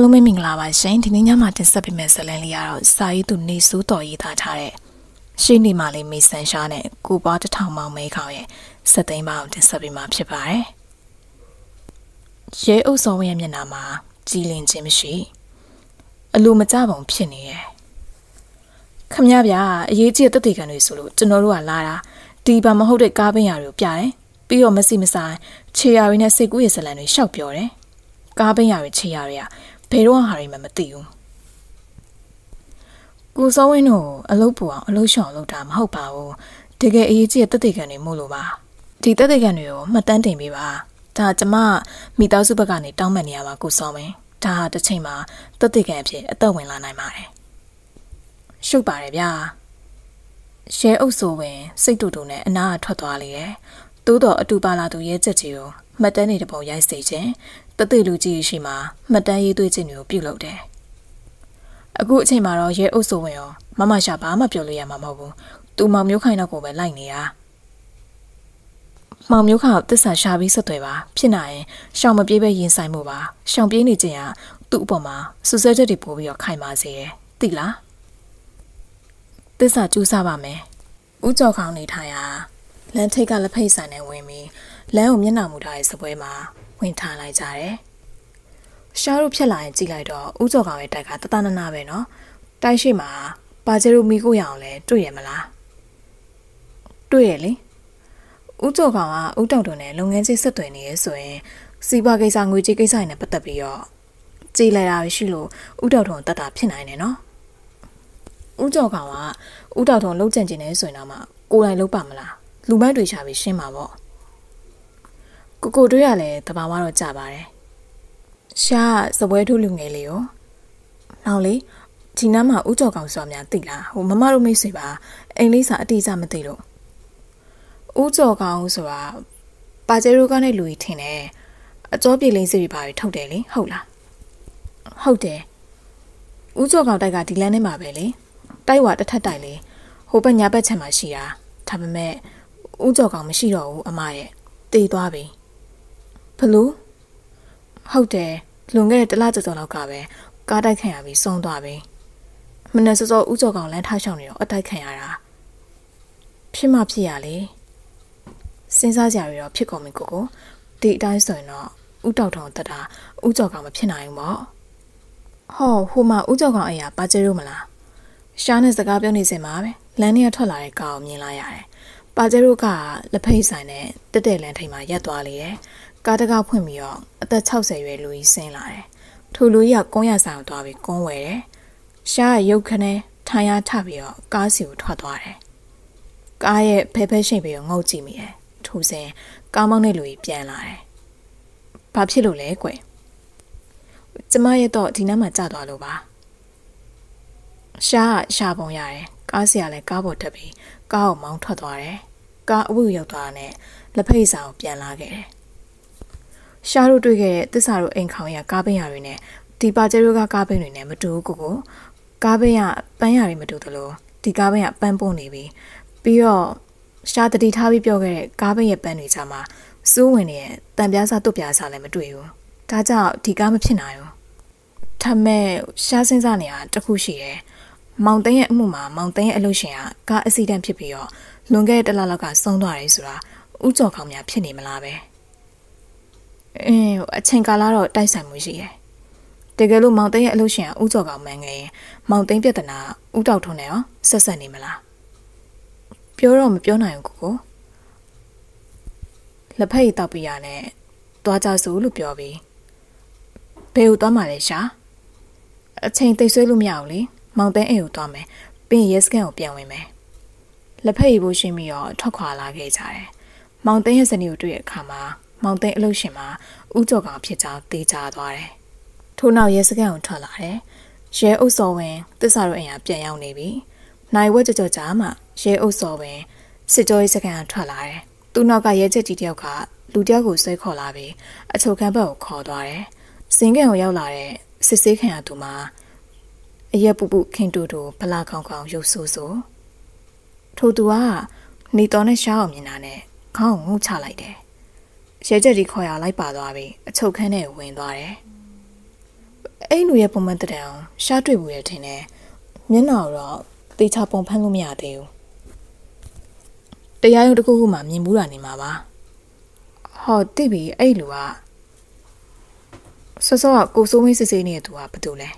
အားလုံးပဲမင်္ဂလာပါရှင်ဒီနေ့ညမှာတင်ဆက်ပေးမယ့်ဇာတ်လမ်းလေးကတော့စာရေးသူနေစိုးတော်ရေးသားထားတဲ့ရှင်းနေမှလေးမေဆန်ရှားနဲ့ကိုပွားတစ်ထောင်မောင်မဲခေါင်ရဲ့စက်သိန်းပါအောင်တင်ဆက်ပေးမှာဖြစ်ပါတယ်ရဲအုပ်စောဝင်းရဲ့မျက်နှာမှာကြည်လင်ခြင်းမရှိအလိုမကြပုံဖြစ်နေရဲ့ခမရဗျာအရေးကြီးတဲ့တက်တေကန်တွေဆိုလို့ကျွန်တော်တို့ကလာတာဒီပါမဟုတ်တဲ့ကားပင်းရာတွေကိုပြတယ်ပြီးတော့မစီမဆိုင်ခြေရာတွေနဲ့စိတ်ကူးရဲ့ဇလံတွေရှောက်ပြောတယ်ကားပင်းရာတွေခြေရာတွေက ဘယ်တော့ဟာတွေမှမသိဘူးကိုစောဝင်းတို့အလုပ်ပူအောင်အလုပ်ရှောင်လုပ်တာမဟုတ်ပါဘူးတကယ်အရေးကြီးတဲ့တက်တေကန်တွေမို့လို့ပါဒီတက်တေကန်တွေကိုမှတ်တမ်းတင်ပေးပါဒါကျမမိသားစုဘက်ကနေတောင်းပန်နေရပါကိုစောဝင်းဒါဟာတစ်ချိန်မှာတက်တေကန်အဖြစ်အသက်ဝင်လာနိုင်ပါတယ်ရှုပ်ပါတယ်ဗျာရဲအုပ်ဆိုဝင် စိတ်တူတူနဲ့အနားထွက်သွားလေတယ်သို့တော့အတူပါလာသူရဲချက်ကြီးကို မှတ်တမ်းနေတဲ့ပုံရိုက်စေခြင်းတသိလူကြီးရှိမှမှတ်တမ်းရေးသွေးခြင်းတွေကိုပြုလုပ်တယ်အခုအချိန်မှာတော့ရဲအုပ်ဆိုဝင်ရောမမရှာဘာမှပြောလို့ရမှာမဟုတ်ဘူးသူမောင်မျိုးခိုင်တော့ကိုပဲလိုက်နေတာမောင်မျိုးခိုင်တစ္ဆာရှာပြီးဆက်သွယ်ပါဖြစ်နိုင်ရင်ရှောင်မပြေးပဲရင်ဆိုင်မှုပါရှောင်ပြေးနေခြင်းကသူ့အပေါ်မှာစူဆဲချက်တွေပို့ပြီးတော့ခိုင်ပါစေတယ်သိလားတစ္ဆာကျူးစားပါမယ်ဦးကျော်ခေါင်နေထိုင်ရာလမ်းထိပ်ကလက်ဖိတ်ဆိုင်နဲ့ဝင်ပြီး လမ်းကိုမျက်နှာမူထားတဲ့စပွဲမှာဝင်ထားလိုက်ကြတယ်ရှားတို့ဖြတ်လာရင်ကြည့်လိုက်တော့ဦးကျော်ကောင်ရဲ့တိုက်ကတတနနာပဲနော်တိုက်ရှိမှာပါဂျေရိုမီကိုရအောင်လဲတွေ့ရမလားတွေ့ရလေဦးကျော်ကောင်ကဦးတောင်တုံနဲ့လုပ်ငန်းချင်းဆက်သွယ်နေရဆိုရင်စီးပွားကိစ္စငွေကြေးကိစ္စတွေနဲ့ပတ်သက်ပြီးတော့ကြည်လိုက်တာရှိလို့ဦးတောင်တုံတတ်တာဖြစ်နိုင်တယ်နော်ဦးကျော်ကောင်ကဦးတောင်တုံလုံးကြံကျင်နေဆိုရင်တော့မှကိုယ်တိုင်လုပ်ပါမလားလူမိုက်တွေချပြီးရှင်းပါပေါ့ ကိုကိုတို့ရလည်းတဘာဝတော့ကြပါတယ်ရှားစပွဲထုလူငယ်လေးရောနောက်လေဒီနားမှာဥကြော်ကောင်ဆိုတာများသိလားဟိုမမတို့မိတ်ဆွေပါအိမ်လေးစာအတိအကျမသိလို့ဥကြော်ကောင်ဆိုတာပါဂျေရိုကနဲ့လူကြီးထင်တယ်အကျော်ပြေလိမ့်စီတွေပါပြီးထုတ်တယ်လေဟုတ်လားဟုတ်တယ်ဥကြော်ကောင်တိုက်ကဒီလမ်းထဲမှာပဲလေတိုက်ဝါတစ်ထက်တိုက်လေဟိုဘက်ညာဘက်ခြမ်းမှာရှိတာဒါပေမဲ့ဥကြော်ကောင်မရှိတော့ဘူးအမရဲ့တည်သွားပြီ ဘလို့ဟုတ်တယ်လွန်ခဲ့တဲ့တလကျော်ကျော်လောက်ကပဲကားတိုက်ခံရပြီးဆုံးသွားပြီမနေ့စောစောဥကြော်ကောင်လမ်းထားရှောင်နေတော့အတိုက်ခံရတာဖြစ်မှဖြစ်ရလေစဉ်းစားကြရတော့ဖြစ်ကုန်ပြီကိုကိုဒီအတိုင်းဆိုရင်တော့ဥတောက်ထောင်တက်တာဥကြော်ကောင်မဖြစ်နိုင်ဘူးပေါ့ဟောဟိုမှာဥကြော်ကောင်အရာပါကျဲလို့မလားရှားနဲ့စကားပြောနေစင်မှာပဲလမ်းထဲထွက်လာတဲ့ကောင်မြင်လာရတယ်ပါကျဲတို့ကလက်ဖိတ်ဆိုင်နဲ့တက်တဲ့လမ်းထိပ်မှာရက်သွားလေတယ် ကားတကားဖွင့်ပြီးတော့အသက်60ရွယ်လူကြီးဆင်းလာတယ်ထိုလူကြီးကကုန်းရဆိုင်ကိုသွားပြီးကုန်းဝယ်တယ်ရှားရုပ်ခနဲ့ထိုင်ရထပြီးတော့ကားစီကိုထွက်သွားတယ်ကားရဲ့ဖဲဖဲရှိန်ပြီးတော့ငုတ်ကြည့်မိတယ်ထိုစဉ်ကားမောင်းတဲ့လူကြီးပြန်လာတယ်ဘာဖြစ်လို့လဲကွယ်ကျမရဲ့တော့ဒီနားမှာကြာသွားလို့ပါရှားရှားပုံရတယ်ကားစီကလည်းကားပေါ်တက်ပြီးကားကိုမောင်းထွက်သွားတယ်ကားအဝတ်ရောက်သွားတဲ့လက်ဖိတ်စာကိုပြန်လာခဲ့တယ် ရှားတို့တွေ့ခဲ့တဲ့သစ္စာတို့အိမ်ခေါင်ရကားပင်းရတွေနဲ့ဒီပါကျဲတို့ကကားပင်းတွေနဲ့မတူဘူးကိုကိုကားပင်းရပန်းရတွေမတူသလိုဒီကားပင်းရပန်းပုံးနေပြီပြီးတော့ရှားတတိထားပြီးပြောခဲ့တဲ့ကားပင်းရဲ့ပန်းတွေချမှာစိုးဝင်နေတဲ့တံပြားစားတုတ်ပြားစားလည်းမတွေ့ဘူးဒါကြောင့်ဒီကားမဖြစ်နိုင်ဘူးထမဲ့ရှားစင်းစားနေတာတခုရှိတယ်မောင်သိန်းရဲ့အမှုမှာမောင်သိန်းရဲ့အလုပ်ရှင်ကကားအက်ဆီဒန့်ဖြစ်ပြီးတော့လွန်ခဲ့တဲ့တလလောက်ကဆုံးသွားတယ်ဆိုတာဥကြော်ခေါင်များဖြစ်နေမလားပဲ အင်းအချိန်ကာလတော့တိုက်ဆိုင်မှုရှိတယ်တကယ်လို့မောင်သိန်းရဲ့အလုပ်ရှင်ကဥကြော်ကောင်မှန်ငယ်မောင်သိန်းပြဿနာဥတောက်ထုံးနေရောဆက်ဆက်နေမလားပြောတော့မပြောနိုင်ဘူးကိုကိုလက်ဖက်ရည်တောက်ပြရနဲ့သွားကြစို့လို့ပြောပြီးဘယ်ကိုသွားမှလဲရှာအချိန်သိဆွေးလို့မရဘူးလေမောင်သိန်းအိမ်ကိုသွားမယ်ပြီးရင်ရဲစခန်းကိုပြန်ဝင်မယ်လက်ဖက်ရည်ဖို့ရှင်းပြီးတော့ထွက်ခွာလာခဲ့ကြတယ်မောင်သိန်းရဲ့ဇနီးကိုတွေ့တဲ့အခါမှာ မောင်သိန်းအလုပ်ရှင်မှာဥကြော်ကောင်ဖြစ်ကြောင်းသိကြသွားတယ်ထို့နောက်ရဲစခန်းကိုထွက်လာတယ်ရဲအုပ်စော်ဝင်တစ္ဆာတို့အိမ်ကပြန်ရောက်နေပြီနိုင်ဝက်ကြကြကြာမှရဲအုပ်စော်ဝင်စစ်ကြောရေးစခန်းကထွက်လာတယ်သူ့နောက်ကရဲချက်ကြီးတယောက်ကလူတယောက်ကိုဆွဲခေါ်လာပြီးအချုပ်ခန်းဘက်ကိုခေါ်သွားတယ်စင်ကန်ကိုရောက်လာတဲ့စစ်ဆေးခံရသူမှာအရက်ပူပူခင်တူတူဗလာခေါင်ခေါင်ရုပ်ဆိုးဆိုးထိုသူကနေတော်နဲ့ရှားအောင်မြင်တာနဲ့ခေါင်းကိုငုတ်ချလိုက်တယ် ရဲချက်ကြီးခေါ်ရလိုက်ပါသွားပြီးအချုပ်ခန်းထဲဝင်သွားတယ်အဲ့လူရဲ့ပုံမှန်တဲ့အောင်ရှားတွေ့ဘူးရဲ့ထင်တယ်မျက်နှာတော့တေချာပုံဖမ်းလို့မရသေးဘူးတရားရုံးတစ်ခုခုမှမြင်ဘူးတာနေမှာပါဟောတိပြီအဲ့လူကစောစောကကိုစိုးမင်းစစ်စစ်နေတဲ့သူကဘာတူလဲ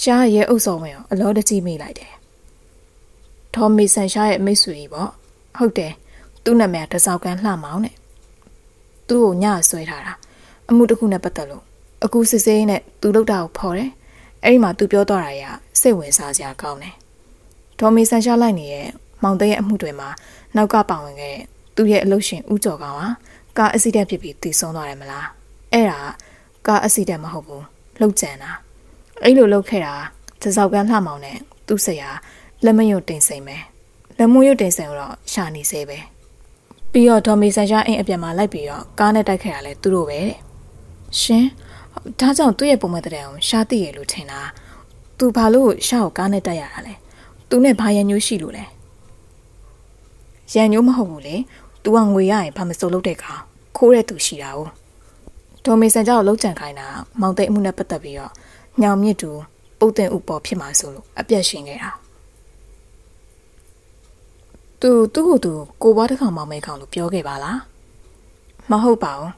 ရှားရဲ့အုပ်စောမရောအလောတကြီးမိလိုက်တယ်ဒေါ်မီဆန်ရှားရဲ့မိတ်ဆွေကြီးပေါ့ဟုတ်တယ်သူ့နာမည်တစောက်ကန်းလှမောင်းနဲ့ သူ့ကိုညဆွဲထားတာအမှုတစ်ခုနဲ့ပတ်သက်လို့အခုစစ်စေးနဲ့သူလောက်တာကိုဖော်တယ်အဲ့ဒီမှာသူပြောတော့တာရစိတ်ဝင်စားစရာကောင်းတယ်ဒေါ်မီဆန်ရှားလိုက်နေတဲ့မောင်သိရဲ့အမှုတွေမှာနောက်ကပါဝင်ခဲ့သူ့ရဲ့အလုပ်ရှင်ဦးကျော်ကောင်ဟာကားအက်ဆီဒန့်ဖြစ်ပြီးတည်ဆုံးသွားတယ်မလားအဲ့ဒါကားအက်ဆီဒန့်မဟုတ်ဘူးလှုပ်ကြံတာအဲ့လိုလှုပ်ခဲ့တာသစောက်ကန်းလှမောင်နဲ့သူ့ဆရာလက်မရွတ်တင်စိမ်ပဲလက်မရွတ်တင်စိမ်တော့ရှာနေစေပဲ ပြီးတော့ဒေါ်မီဆန်ရှားအိမ်အပြန်မှာလိုက်ပြီးတော့ကားနဲ့တိုက်ခဲ့တာလဲသူတို့ပဲတဲ့ရှင်ဒါကြောင့်သူ့ရဲ့ပုံမှန်တဲ့အောင်ရှားသိရလို့ထင်တာသူဘာလို့ရှားကိုကားနဲ့တိုက်ရတာလဲသူနဲ့ဘာရန်ညိုးရှိလို့လဲရန်ညိုးမဟုတ်ဘူးလေ तू ကငွေရရင်ဘာမစိုးလို့တဲ့ကောင်ခိုးတဲ့သူရှိတာ哦ဒေါ်မေဆန်ကြောက်လုံးကြံခိုင်းတာမောင်သိအမှုနဲ့ပတ်သက်ပြီးတော့ညောင်မြင့်သူပုတ်တင်ဥပေါ်ဖြစ်မှာဆိုလို့အပြက်ရှင်ခဲ့တာ သူသူ့ကိုသူကိုဘွားတစ်ခေါင်မောင်မဲကောင်လို့ပြောခဲ့ပါလားမဟုတ်ပါဘူး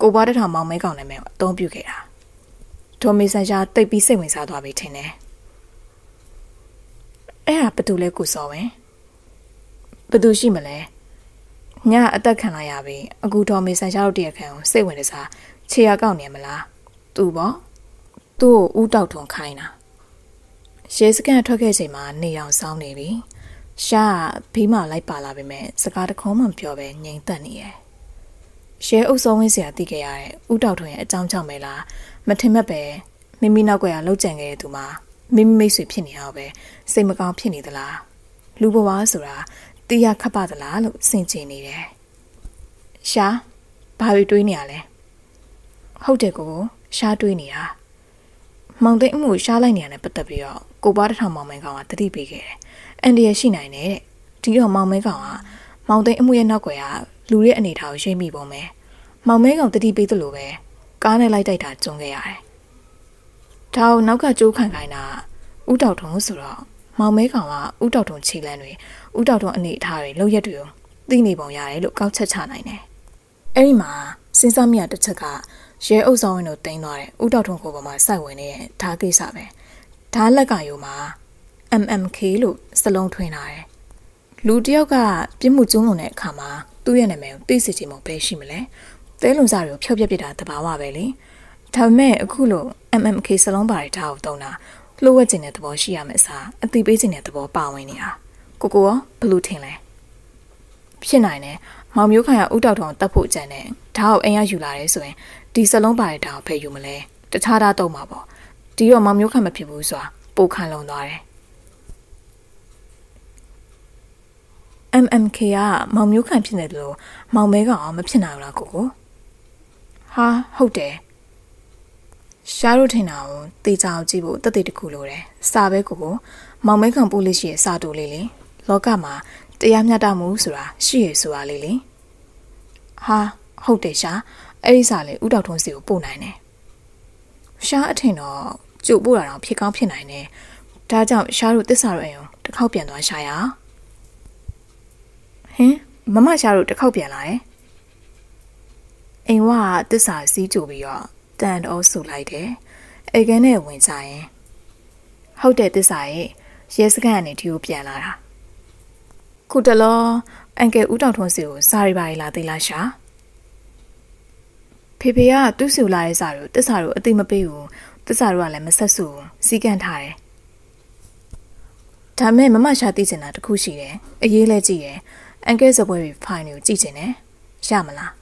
ကိုဘွားတစ်ထောင်မောင်မဲကောင်နာမည်ကိုအသုံးပြုခဲ့တာဒေါ်မေဆန်ရှာတိတ်ပြီးစိတ်ဝင်စားသွားပြီထင်တယ်အဲ့ဟာဘသူလဲကိုစောဝင်ဘသူရှိမလဲညအသက်ခံလိုက်ရပြီအခုဒေါ်မေဆန်ရှာတို့တရခံကိုစိတ်ဝင်နေစားခြေရကောက်နေမလားသူပေါ့သူ့ကိုဥတောက်ထုံခိုင်းတာရဲစကန်ထွက်ခဲ့ချိန်မှာနေအောင်စောင်းနေပြီ ရှားဘေးမှာလိုက်ပါလာပေမဲ့စကားတခုံးမှမပြောပဲငြိမ်သက်နေရဲ့ရဲအုပ်စောဝင်းစရာသိခဲ့ရတဲ့ဥတောက်ထွန်းရဲ့အကြောင်းကြောင့်ပဲလားမထင်မှတ်ပဲမိမိနောက်ကွယ်ကလှုပ်ကြံခဲ့တဲ့သူမှာမိမိမိတ်ဆွေဖြစ်နေအောင်ပဲစိတ်မကောင်းဖြစ်နေသလားလူဘဝဆိုတာတရားခပ်ပါသလားလို့စင်ကြင်နေတယ်ရှားဘာတွေတွေးနေရလဲဟုတ်တယ်ကိုကိုရှားတွေးနေတာမောင်သိန်းအမှုရှားလိုက်နေရတယ်ပတ်သက်ပြီးတော့ကိုပွားတစ်ထောင်မောင်မဲကောင်ကတတိပေးခဲ့တယ် အန်ဒီရရှိနိုင်တယ်တဲ့ဒီတော့မောင်မဲကောင်ကမောင်သိန်းအမှုရဲ့နောက်ကွယ်ကလူရဲ့အနေထားကိုရိပ်မိပုံပဲမောင်မဲကောင်တတိပေးသလိုပဲကားနဲ့လိုက်တိုက်တာကြုံခဲ့ရတယ်။ဒါကိုနောက်ကကြိုးခံခိုင်းတာဥတောက်ထုံဆိုတော့မောင်မဲကောင်ကဥတောက်ထုံခြေလန်းတွေဥတောက်ထုံအနေအထားတွေလောက်ရက်တွေကိုသိနေပုံရတယ်လို့ကောက်ချက်ချနိုင်တယ်။အဲ့ဒီမှာစဉ်းစားမိရတစ်ချက်ကရဲအုပ်ဆောင်ဝင်တို့တင်သွားတယ်ဥတောက်ထုံကိုပေါ်မှာစိုက်ဝင်နေတဲ့ဓာကိစ္စပဲ။ဓာလက်ကယိုမှာ MMK လို့ စလုံးထွင်းလာတယ်။လူတယောက်ကပြစ်မှုကျူးလွန်တဲ့အခါမှာသူ့ရဲ့နာမည်ကိုသိစေချင်မို့ပဲရှိမလဲသဲလုံစားတွေကိုဖျောက်ပြပစ်တာတဘာဝပဲလေဒါပေမဲ့အခုလို့ MMK စလုံးပါတဲ့ဓာတ်ကိုတုံးတာလှုပ်ဝက်ကျင်တဲ့သဘောရှိရမယ်စားအတိပေးကျင်တဲ့သဘောပါဝင်နေတာကိုကိုရောဘလို့ထင်လဲဖြစ်နိုင်တယ်မောင်မျိုးခိုင်ကဥတောက်တောင်တတ်ဖို့ကြံတယ်ဓာတ်ကိုအိမ်ရယူလာတယ်ဆိုရင်ဒီစလုံးပါတဲ့ဓာတ်ကိုဖယ်ယူမလဲတခြားဓာတ်တော့မှာပေါ့ဒီတော့မောင်မျိုးခိုင်မဖြစ်ဘူးဆိုတာပိုခံလုံသွားတယ် MMK ကမောင်မျိုးခံဖြစ်နေတယ်လို့မောင်မဲကောင်မဖြစ်နိုင်ဘူးလားကိုကိုဟာဟုတ်တယ်ရှားတို့ထင်တာကိုတေချာအောင်ကြည့်ဖို့တက်တေတခုလိုတယ်စာပဲကိုကိုမောင်မဲခံပို့လို့ရှိရဲ့စာတူလေးလေလောကမှာတရားမျှတမှုဆိုတာရှိရဆိုတာလေးလေဟာဟုတ်တယ်ရှားအဲ့ဒီစာလေးဥတောက်ထုံးစီကိုပို့နိုင်တယ်ရှားအထင်တော့ကြို့ပို့တာတော့ဖြစ်ကောင်းဖြစ်နိုင်တယ်ဒါကြောင့်ရှားတို့တစ္ဆာတို့အိမ်ကိုတစ်ခေါက်ပြန်သွားရှာရအောင်ဟ င်မမရှားတို့တစ်ခေါက်ပြန်လာတယ်အိမ်ဝကတစ္ဆာစီးကြိုပြီးတော့တန်တော့ဆူလိုက်တယ်အိမ်ကန်းနဲ့ဝင်ကြရင်ဟုတ်တယ်တစ္ဆာရဲ့ရဲစခန်းကနေဒီကိုပြန်လာတာခုတလောအန်ကယ်ဦးတောင်ထွန်းစီကိုစာရီပါရီလာသိလားရှာဖေဖေကသူ့စီလာရဲ့စာကိုတစ္ဆာတို့အသိမပေးဘူးတစ္ဆာတို့ကလည်းမဆက်စုစီကန့်ထားတယ်ဒါမဲ့မမရှာသိချင်တာတခုရှိတယ်အရေးလဲကြည့်တယ် အန်ကဲစပွဲတွေဖိုင်တွေကိုကြည့်ချင်တယ်ရမလား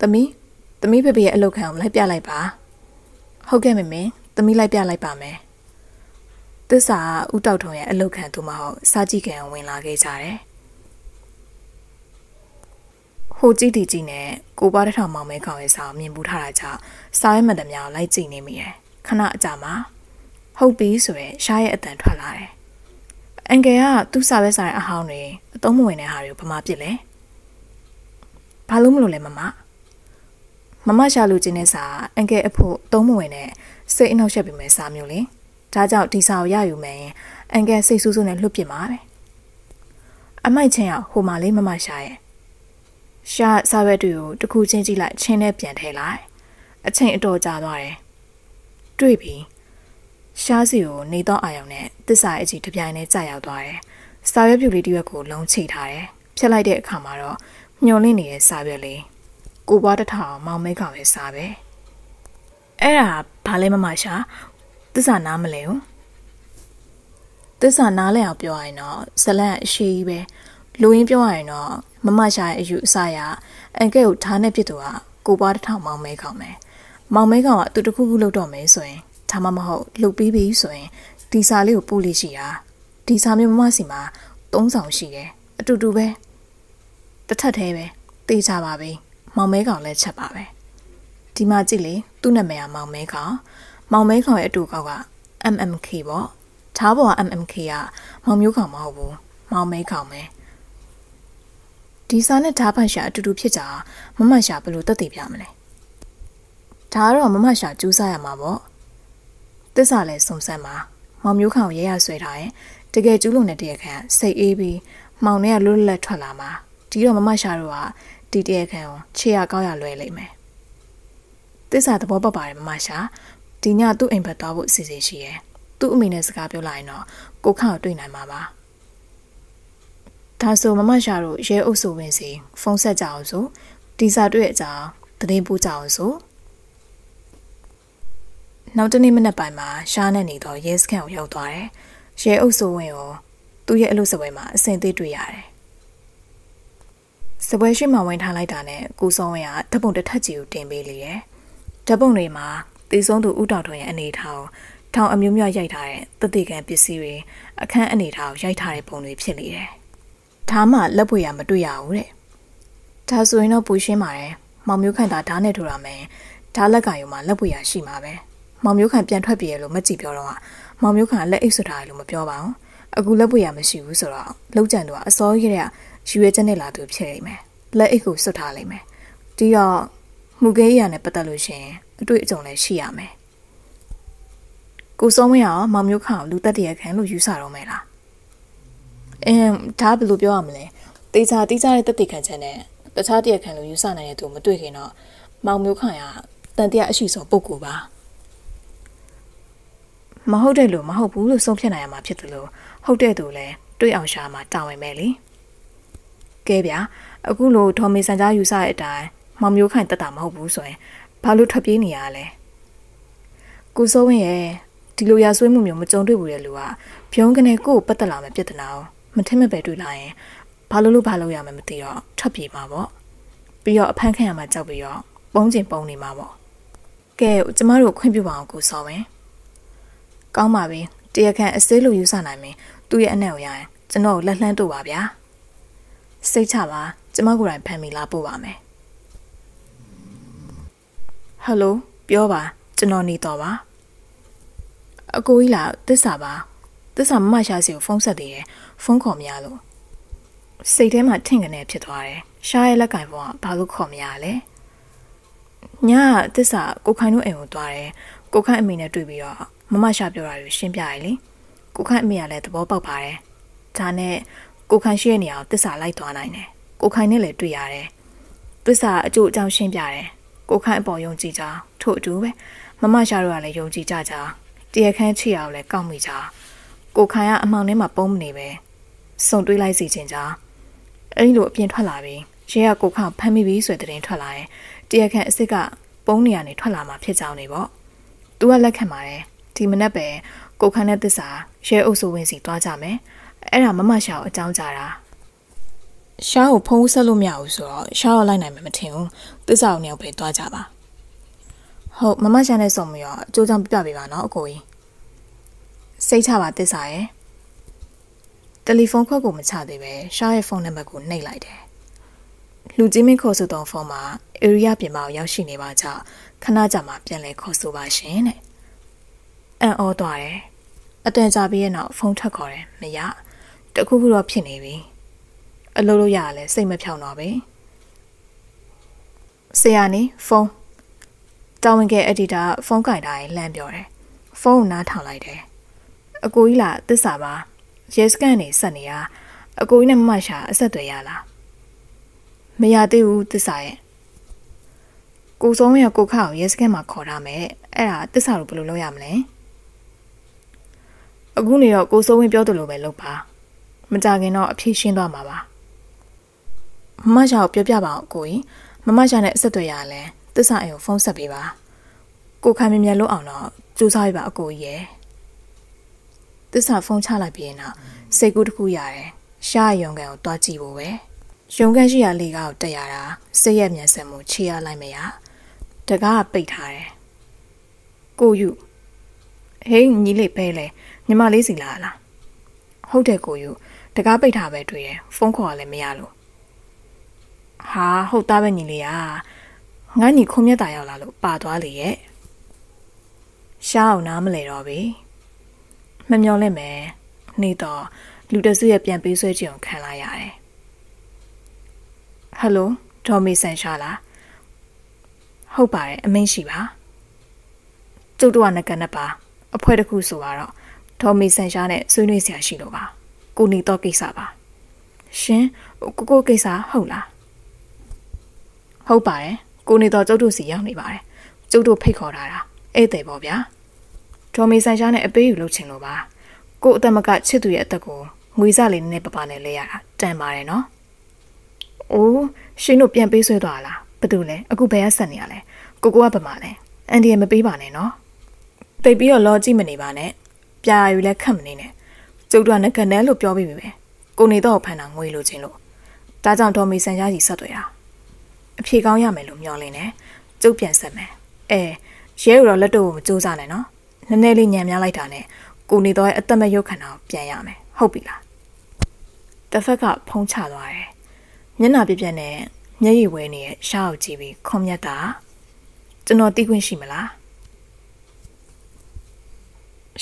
သမီးသမီးဖေဖေရဲ့အလုပ်ခံကိုလိုက်ပြလိုက်ပါဟုတ်ကဲ့မမေသမီးလိုက်ပြလိုက်ပါမယ်သစ္စာကဥတောက်ထုံရဲ့အလုပ်ခံသူမဟုတ်စာကြည့်ကံဝင်လာခဲ့ကြတယ်ဟိုကြည့်တီကြည့်နဲ့ကိုပါတထောင်မောင်မဲခေါင်ရဲ့စာမြင်ပူထားတာကြောင့်စာရဲမှတ်သမျှလိုက်ကြည့်နေမိတယ်ခဏအကြာမှာဟုတ်ပြီဆိုရယ်ရှားရဲ့အတန်ထွက်လာတယ် အန်ကယ်ကသူ့စာပဲစာရဲ့အဟောင်းတွေအသုံးမဝင်တဲ့ဟာတွေကိုဘာမှပြစ်လဲဘာလို့မလို့လဲမမမမရှာလူချင်းတဲ့စာအန်ကဲအဖို့သုံးမဝင်နဲ့စိတ်အနှောက်ယှက်ပြီးမဲ့စာမျိုးလေဒါကြောင့်ဒီစာကိုရယူမယ်အန်ကဲစိတ်ဆူးဆူးနဲ့လွတ်ပြစ်မှာပဲအမိုက်ချင်းကဟိုမှာလေးမမရှာရဲ့ရှာစာရွက်တွေကိုတစ်ခုချင်းကြည့်လိုက်ချင်းနဲ့ပြန်ထည့်လိုက်အချိန်အတော်ကြာသွားတယ်တွေ့ပြီရှားစီကိုနေတော့အာရုံနဲ့ တစ္ဆာအကြီးတပြိုင်နဲ့ကြာရောက်သွားတယ်စာရွက်ပြူလေးတစ်ရွက်ကိုလုံးချိထားတယ်ဖြတ်လိုက်တဲ့အခါမှာတော့မျောလင့်နေတဲ့စာရွက်လေးကိုပွားတစ်ထောင်မောင်မဲကောင်ရဲ့စာပဲအဲ့ဒါဘာလဲမမရှာသစ္စာနားမလဲဘူးသစ္စာနားလဲအောင်ပြောရရင်တော့ဇလန့်အရှိကြီးပဲလူရင်းပြောရရင်တော့မမရှာရဲ့အယူအဆရအန်ကဲကိုဓာတ်နဲ့ပြစ်သူကကိုပွားတစ်ထောင်မောင်မဲကောင်ပဲမောင်မဲကောင်ကသူတခုခုလုပ်တော့မယ်ဆိုရင်ဒါမှမဟုတ်လှုပ်ပြီးပြီဆိုရင် ဒီစာလေးကိုပို့လို့ရှိတာဒီစာမျိုးမမစီမှာသုံးဆောင်ရှိတယ်အတူတူပဲတစ်ထပ်သေးပဲတေးကြပါပြီမောင်မဲကောင်လည်းချက်ပါပဲဒီမှာကြည့်လေသူ့နာမည်ကမောင်မဲကောင်မောင်မဲကောင်ရဲ့အတူကောက်က MMK ပေါ့ထားပေါ်က MMK ကမောင်မျိုးကောင်မဟုတ်ဘူးမောင်မဲကောင်ပဲဒီစာနဲ့ဓာတ်ဖတ်ရှာအတူတူဖြစ်ကြမမရှာဘယ်လိုတက်တည်ပြမလဲဒါကတော့မမရှာကျူးစားရမှာပေါ့တစ္ဆာလဲစုံစမ်းပါ မောင်မျိုးခေါင်ရဲရဆွဲထားရင်တကယ်ကျူးလွန်တဲ့တရားခံစိတ်အေးပြီးမောင်နဲ့ကလွတ်လပ်ထွက်လာမှာဒီတော့မမရှာတို့ကဒီတရားခံကိုခြေရကောက်ရလွဲလိမ့်မယ်တစ္ဆာသဘောပေါက်ပါတယ်မမရှာဒီညသူ့အိမ်ဘက်သွားဖို့အစီအစဉ်ရှိရယ်သူ့အမေနဲ့စကားပြောလိုက်ရင်တော့ကိုခန့်ကိုတွေ့နိုင်မှာပါဒါဆိုမမရှာတို့ရဲအုပ်စုဝင်စီဖုန်းဆက်ကြအောင်ဆိုဒီစာတွေ့အကြောင်းတည်င်းပူကြအောင်ဆို နောက်တနေ့မနက်ပိုင်းမှာရှားနဲ့နေတော့ရဲစခန်းကိုရောက်သွားတယ်။ရဲအုပ်စိုးဝင်ကိုသူ့ရဲ့အလုပ်စပွဲမှာအစင်သေးတွေ့ရတယ်။စပွဲရှိမှဝင်ထားလိုက်တာနဲ့ကိုစောဝင်ကဓပုံတစ်ထက်ကြီးကိုတင်ပေးလေတယ်။ဓပုံတွေမှာတီဆုံးသူဥတောင်ထွန်းရဲ့အနေထားကိုထောင်အမျိုးမျိုးရိုက်ထားတဲ့တတိကံပစ္စည်းတွေအခန်းအနေထားကိုရိုက်ထားတဲ့ပုံတွေဖြစ်နေတယ်။ဒါမှလက်ပွေရမတွေ့ရဘူးတဲ့။ဒါဆိုရင်တော့ပူရှင်းပါတယ်။မောင်မျိုးခန့်တာဓာတ်နဲ့ထူတာမယ်။ဓာတ်လက်ကယူမှာလက်ပွေရရှိမှာပဲ။ မောင်မျိုးခံပြန်ထွက်ပြေလို့မကြည့်ပြောတော့မောင်မျိုးခံလက်အိတ်ဆွထားတယ်လို့မပြောပါဘူးအခုလက်ပွေရမရှိဘူးဆိုတော့လောက်ကြံတော့အစောကြီးကရွရွချက်နဲ့လာသူဖြစ်နေမယ်လက်အိတ်ကိုဆွတ်ထားလိုက်မယ်ဒီတော့မှုခဲရနဲ့ပတ်သက်လို့ရှင်အတွေ့အကြုံလည်းရှိရမယ်ကိုစောမင်းကမောင်မျိုးခံလူတက်တရခံလို့ယူဆတော့မယ်လားအင်းဒါဘယ်လိုပြောရမလဲတေချာတိကျတဲ့တက်တခံချက်နဲ့တခြားတရခံလို့ယူဆနိုင်တဲ့သူမတွေ့ခင်တော့မောင်မျိုးခံကတန်တရားအရှိဆုံးပုဂ္ဂိုလ်ပါ မဟုတ်တဲ့လူမဟုတ်ဘူးလို့ဆုံးဖြတ်နိုင်ရမှာဖြစ်တယ်လို့ဟုတ်တဲ့သူလည်းတွေးအောင်ရှာမှာတာဝန်ပဲလေကဲဗျာအခုလိုဒေါ်မေဆန်ကြားယူဆတဲ့အတိုင်းမောင်မျိုးခိုင်တက်တာမဟုတ်ဘူးဆိုရင်ဘာလို့ထွက်ပြေးနေရလဲကိုစိုးဝင်းရဲ့ဒီလိုရာဆွေးမှုမျိုးမကြုံတွေ့ဘူးတဲ့လူကဖြုံးကနေကို့ကိုပတ်သက်လာမှပြဿနာကိုမထင်မဲ့ပဲတွေ့လာရင်ဘာလို့လို့ဘာလို့ရမှမသိတော့ထွက်ပြေးမှာပေါ့ပြီးတော့အဖမ်းခံရမှာကြောက်ပြီးတော့ပုံကျင်ပုံနေမှာပေါ့ကဲကျမတို့ခွင့်ပြုပါအောင်ကိုစောဝင်း ကောင်းပါပြီတရားခံအစေးလို့ယူဆနိုင်မယ်သူ့ရဲ့အနက်ကိုရရင်ကျွန်တော်ကိုလက်လှမ်းတို့ပါဗျာစိတ်ချပါကျမကိုယ်တိုင်ဖမ်းမိလာပို့ပါမယ်ဟယ်လိုပြောပါကျွန်တော်နေတော့ပါအကိုကြီးလားတစ္ဆာပါတစ္ဆာမမရှာစီကိုဖုန်းဆက်သေးတယ်ဖုန်းခေါ်မရလို့စိတ်ထဲမှာထင်ကနေဖြစ်သွားတယ်ရှားရဲ့လက်ကင်ဖုန်းကဘာလို့ခေါ်မရလဲညတစ္ဆာကိုခိုင်တို့အိမ်ကိုသွားတယ်ကိုခိုင်အမေနဲ့တွေ့ပြီးတော့ မမရှာပြောတာတွေရှင်းပြရလေကိုခန့်အမေကလည်းသဘောပေါက်ပါတယ်ဒါနဲ့ကိုခိုင်ရှိတဲ့နေရာကိုတစ္ဆာလိုက်သွားနိုင်တယ်ကိုခိုင်နဲ့လည်းတွေ့ရတယ်တစ္ဆာအကျိုးအကြောင်းရှင်းပြတယ်ကိုခိုင်အပေါ်ယုံကြည်ကြထို့အတူပဲမမရှာတို့ကလည်းယုံကြည်ကြကြတရားခန်းချီအောင်လည်းကောက်မိကြကိုခိုင်ကအမှောင်ထဲမှာပုံမနေပဲစုံတွေးလိုက်စီခြင်းကြအဲ့လိုအပြင်ထွက်လာပြီးရဲကကိုခန့်ဖမ်းမိပြီဆိုတဲ့တင်ထွက်လာရင်တရားခန်းအစ်စ်ကပုံးနေရနေထွက်လာမှာဖြစ်ကြောင်းနေပေါ့သူကလက်ခံပါတယ် ဒီမနက်ပဲကိုခန်းတဲ့သစ္စာရဲအုပ်စုဝင်စီသွားကြမယ်အဲ့ဒါမမရှာကိုအကြောင်းကြားတာရှားကိုဖုံးဆက်လို့မရဘူးဆိုတော့ရှားတော့လိုက်နိုင်မှာမထင်ဘူးသစ္စာကိုနှစ်ယောက်ပဲသွားကြပါဟုတ်မမရှာနဲ့ဆုံမရောအကျိုးကြောင့်ပြပြပေးပါနော်အကိုကြီးစိတ်ချပါသစ္စာရဲ့တယ်လီဖုန်းခွက်ကိုမချသေးပဲရှားရဲ့ဖုန်းနံပါတ်ကိုနှိပ်လိုက်တယ်လူကြီးမင်းခေါ်ဆိုသောဖုန်းမှာဧရိယာပြင်ပကိုရောက်ရှိနေပါကြောင့်ခဏကြာမှပြန်လဲခေါ်ဆိုပါရှင်တဲ့ အံ့ဩသွားတယ်အတန်ကြာပြီးရဲ့နောက်ဖုန်းထက်ခေါ်တယ်မရတခုခုတော့ဖြစ်နေပြီအလုပ်လုပ်ရလဲစိတ်မဖြောင်းတော့ပဲဆရာနေဖုန်းတာဝန်ကအက်ဒီတာဖုန်းကင်တိုင်းလှမ်းပြောတယ်ဖုန်းကိုနားထောင်လိုက်တယ်အကိုကြီးလားသစ္စာပါရဲစကန်နေဆက်နေရအကိုကြီးနဲ့မမရှာအဆက်တွေရလားမရသေးဘူးသစ္စာရဲ့ကိုစုံရကိုခါကိုရဲစကန်မှာခေါ်ထားမယ်အဲ့ဒါသစ္စာကိုဘယ်လိုလုပ်ရမလဲ အခုနေတော့ကိုစိုးဝင်းပြောသလိုပဲလုပ်ပါမကြခင်တော့အဖြေရှင်းသွားမှာပါမမရှာကိုပြောပြပါအောင်ကိုကြီးမမရှာနဲ့အဆက်တွေရလဲသစ္စာအိမ်ကိုဖုန်းဆက်ပေးပါကိုခိုင်မြမြလို့အောင်တော့ကြိုးစားရပါအကိုကြီးရဲ့သစ္စာဖုန်းချလိုက်ပြီးရင်တော့စိတ်ကူးတစ်ခုရတယ်ရှားရုံကန်ကိုတွားကြည့်ဖို့ပဲရုံကန်ရှိရလေကားကိုတက်ရတာစိတ်ရမြန်ဆန်မှုချီရလိုက်မရတကားကပိတ်ထားတယ်ကိုယူဟေးညီလေးပဲလေ ညီမလေးစီလာလားဟုတ်တယ်ကိုယူတကားပိတ်ထားပဲတွေ့တယ်ဖုန်းခေါ်ရလည်းမရလို့ဟာဟုတ်သားပဲညီလေးอ่ะငါညီခုံမြတ်တာရောက်လာလို့ပါသွားလေရဲ့ရှားအောင်နားမလဲတော့ပြီမမျော်လင့်မယ်နေတော့လူတစုရဲ့ပြန်ပေးဆွဲခြင်းကိုခံလာရတယ်ဟယ်လိုဒေါ်မီဆန်ရှာလားဟုတ်ပါတယ်အမင်းရှိပါကျုပ်တို့ကငကနက်ပါအဖွဲတစ်ခုဆိုတော့ ဒေါ်မီဆန်ရှာနဲ့ဆွေးနွေးစရာရှိလို့ပါကိုနေတော့ကိစ္စပါရှင်ကိုကိုကိစ္စဟုတ်လားဟုတ်ပါတယ်ကိုနေတော့ကျုပ်တို့စီရောက်နေပါတယ်ကျုပ်တို့ဖိတ်ခေါ်ထားတာဧည့်သည်ပေါ့ဗျာဒေါ်မီဆန်ရှာနဲ့အပေးယူလုပ်ချင်လို့ပါကိုအသက်မကချစ်သူရဲ့အသက်ကိုငွေစလေးနည်းနည်းပပနဲ့လဲရတာတန်ပါတယ်နော်။အိုးရှင်တို့ပြန်ပေးဆွဲသွားလား။ဘာတူလဲအခုဘယ်ကဆက်နေရလဲ။ကိုကိုကဗမာလဲ။အန်ဒီရမပေးပါနဲ့နော်။တိတ်ပြီးတော့လောကြည့်မနေပါနဲ့။ ပြာယူလဲခတ်မနေနဲ့။ကျုပ်တို့ကငကနဲလို့ပြောပြီးပြီပဲ။ကိုနေတော့ဖန်တာငွေလိုချင်လို့။ဒါကြောင့်ဒေါ်မီဆန်ရကြီးဆက်တွေ့တာ။အဖြေကောင်းရမယ်လို့မျှော်လင့်တယ်။ကျုပ်ပြန်ဆက်မယ်။အဲရဲတော့လက်တော့မစူးစမ်းနဲ့နော်။နည်းနည်းလေးညံများလိုက်တာနဲ့ကိုနေတော့အသက်မရုပ်ခန္ဓာကိုပြန်ရမယ်။ဟုတ်ပြီလား။တစ်ဖက်ကဖုံးချသွားတယ်။မျက်နှာပြပြနဲ့မျက်ရည်ဝဲနေတဲ့ရှားကိုကြည့်ပြီးခွန်မြတ်တာကျွန်တော်တီးခွင့်ရှိမလား။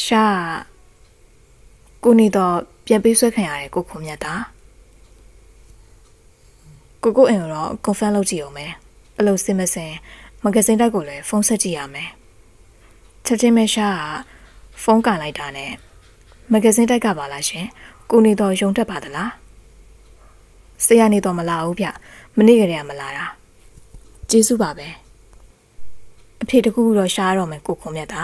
ရှားကိုနေတော့ပြန်ပေးဆွဲခံရတယ်ကိုခွန်မြတ်တာ။ကိုကိုအင်တော့ confirm လုပ်ကြည့်အောင်မယ်။ဘယ်လိုစင်မစင်မဂဇင်းတက်ကိုလည်းဖုန်းဆက်ကြည့်ရမယ်။ချက်ချင်းပဲရှားကဖုန်းကန်လိုက်တာနဲ့မဂဇင်းတက်ကပါလားရှင်ကိုနေတော့ယုံတက်ပါသလားဆရာနေတော့မလာဘူးဗျမနေ့ကတည်းကမလာတာကျေးဇူးပါပဲအဖေတကူတော့ရှားတော့မယ်ကိုခုံမြတ်တာ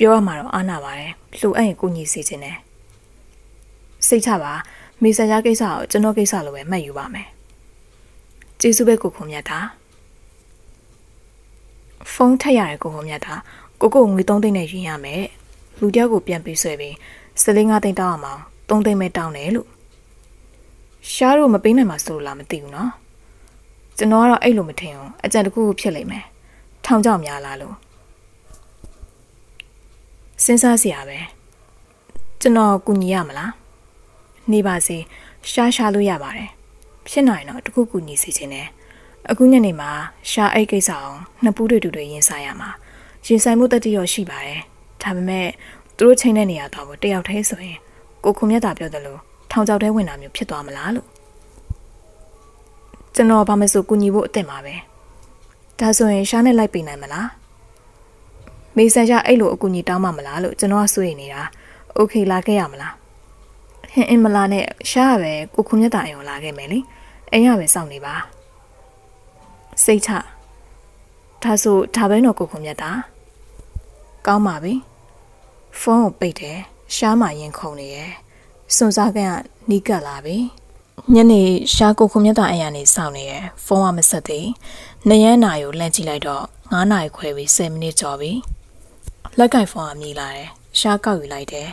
ပြောရမှာတော့အားနာပါတယ်လှူအပ်ရင်ကိုညီစီခြင်းနဲ့စိတ်ချပါမေဆန်ဂျာကိစ္စကိုကျွန်တော်ကိစ္စလိုပဲမှတ်ယူပါမယ်ကျေးဇူးပဲကိုခုံမြတ်တာဖုန်းထက်ရတယ်ကိုခုံမြတ်တာကိုကိုငွေ3သိန်းနဲ့ရင်ရမယ်လူတယောက်ကိုပြန်ပေးဆွဲပြီးစလင်း5သိန်းတောင်းအောင်မောင်း3သိန်းပဲတောင်းတယ်လို့ရှားတို့မပေးနိုင်မှာဆိုလို့လားမသိဘူးနော်ကျွန်တော်ကတော့အဲ့လိုမထင်ဘူးအကြံတစ်ခုခုဖြစ်လိမ့်မယ်ထောင်ကြောက်များလားလို့ စဉ်းစားစရာပဲကျွန်တော်ကူညီရမလားနေပါစေရှားရှားလို့ရပါတယ်ဖြစ်နိုင်တော့တခုကူညီစီခြင်းနဲ့အခုညနေမှာရှားအိတ်ကိစ္စအောင်နှစ်ပူးတွေတူတွေရင်ဆိုင်ရမှာရင်ဆိုင်မှုတတိရောရှိပါတယ်ဒါပေမဲ့သူတို့ချိန်တဲ့နေရာတော့တယောက်တည်းဆိုရင်ကိုခုမြတ်တာပြောတယ်လို့ထောင်ချောက်ထဲဝင်တာမျိုးဖြစ်သွားမလားလို့ကျွန်တော်ဘာမဆိုကူညီဖို့အသင့်ပါပဲဒါဆိုရင်ရှားနဲ့လိုက်ပေးနိုင်မလား မေဆန်ရှာအဲ့လိုအကူအညီတောင်းမှမလားလို့ကျွန်တော်ကစိုးရိမ်နေတာโอเคလာခဲ့ရမလားဟင်အင်မလာနဲ့ရှားရပဲကိုခုမြတ်တာအယောလာခဲ့မယ်လေအိမ်ရပဲစောင့်နေပါစိတ်ချဒါဆိုဒါပဲတော့ကိုခုမြတ်တာကောင်းပါပြီဖုန်းကိုပိတ်တယ်ရှားမှရင်ခုန်နေရဲ့စွန်စားကန်ကနီးကပ်လာပြီညနေရှားကိုခုမြတ်တာအိမ်ကနေစောင့်နေရဲ့ဖုန်းကမဆက်သေးနရမ်းနာကိုလှမ်းကြည့်လိုက်တော့9နာရီခွဲပြီး10မိနစ်ကျော်ပြီ လက်ကင်ဖုန်းကမြည်လာတယ်ရှားကောက်ယူလိုက်တယ်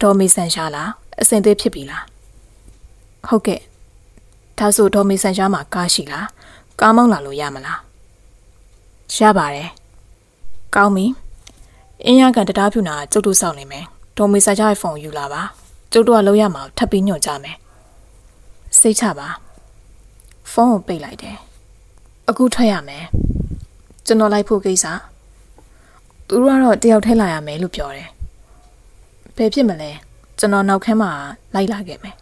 ဒေါ်မီဆန်ရှားလားအစင်သေးဖြစ်ပြီလားဟုတ်ကဲ့ဒါဆိုဒေါ်မီဆန်ရှားမှာကားရှိလားကားမောင်းလာလို့ရမလားရပါတယ်ကောင်းပြီအင်းရကန်တရားဖြူနာကျုပ်တို့စောင့်နေမယ်ဒေါ်မီဆန်ရှားရဲ့ဖုန်းယူလာပါကျုပ်တို့ကလောက်ရမှာထပ်ပြီးညွှန်ကြမယ်စိတ်ချပါဖုန်းကိုပိတ်လိုက်တယ်အခုထွက်ရမယ်ကျွန်တော်လိုက်ဖို့ကိစ္စ သူတို့ကတော့တယောက်ထဲလာရမယ်လို့ပြောတယ်ဘယ်ဖြစ်မလဲကျွန်တော်နောက်ခန်းမှာလိုက်လာခဲ့မယ်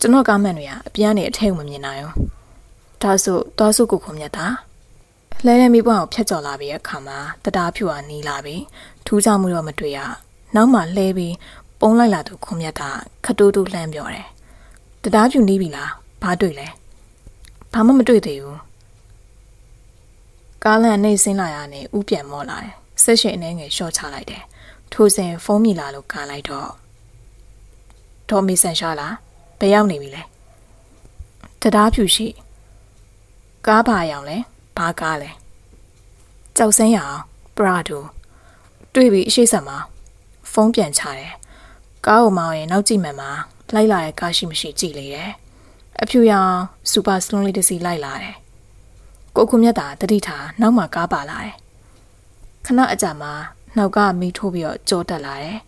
ကျွန်တော်ကားမန်တွေကအပြန်နေအထက်မမြင်နိုင်ဘူးဒါဆိုသွားစုကိုခုံမြတ်တာဟလဲတဲ့မိဘကိုဖြတ်ကျော်လာပြီးအခါမှာတတားဖြူဟာနီးလာပြီးထူးခြားမှုတော့မတွေ့ရနောက်မှလှဲပြီးပုံလိုက်လာသူခွန်မြတ်တာခတိုးတူးလှမ်းပြောတယ်တတားဖြူနီးပြီလားဘာတွေ့လဲဘာမှမတွေ့သေးဘူးကားလန်နေဆင်းလာရနဲ့ဥပြန်မော့လာတယ် ဆက်ရှိအနေငယ်ရှော့ချလိုက်တယ်ထိုစဉ်ဖုန်းမိလာလို့ကားလိုက်တော့ဒေါ်မီဆန်ရှာလားဘယ်ရောက်နေပြီလဲတရားဖြူရှိကားပါရောင်လဲဘာကားလဲကြောက်စင်းရအောင်ပရာဒိုတွေ့ပြီအရှိဆက်မှာဖုန်းပြန်ချတယ်ကားကိုမောင်းရင်နောက်ကြည့်မှမှာလိုက်လာတဲ့ကားရှိမရှိကြည့်လေတယ်အဖြူရောင်စူပါစလုံးလေးတစ်စီလိုက်လာတယ်ကိုခုမြတ်တာတတိထားနောက်မှကားပါလာတယ် ခဏအကြာမှာနောက်ကမီးထိုးပြီးတော့ကြောတက်လာတယ်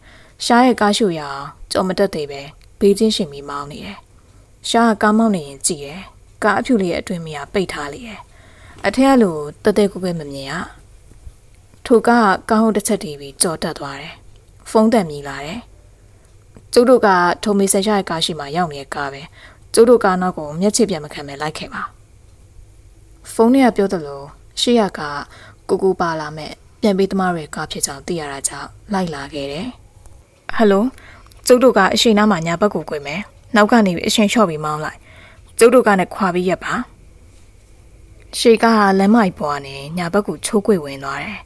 ရှားရဲ့ကားရှူရအောင်ကြော်မတက်သေးပဲဘေးချင်းရှင်ပြီးမောင်းနေတယ်ရှားကကားမောင်းနေရင်ကြည့်တယ်ကားအဖြူလေးရဲ့အတွင်းမီးကပိတ်ထားလေတယ်အထက်ကလိုတတဲကိုပဲမမြင်ရထိုကကောင်းဟုတ်တစ်ချက်တည်ပြီးကြော်တက်သွားတယ်ဖုန်းတက်မြည်လာတယ်ကျုပ်တို့ကထုံမေဆန်ရှာရဲ့ကားရှိမှရောက်နေတဲ့ကားပဲကျုပ်တို့ကားနောက်ကိုမျက်ခြေပြန်မခံပဲလိုက်ခဲ့ပါဖုန်းထဲကပြောသလိုရှေ့ရကကိုကိုပါလာမဲ့ ပြန်ပေးသမားတွေကားဖြစ်ကြောင်းသိရတာကြောင့်လိုက်လာခဲ့တယ်ဟယ်လိုကျုပ်တို့ကအရှိန်နားမှာညာဘက်ကို꿰မယ်နောက်ကနေအရှင်လျှော့ပြီးမောင်းလိုက်ကျုပ်တို့ကနဲ့ခွာပြီးရက်ပါရှေကလမ်းမိုက်ပေါ်ကနေညာဘက်ကိုချိုးကွေဝင်သွားတယ်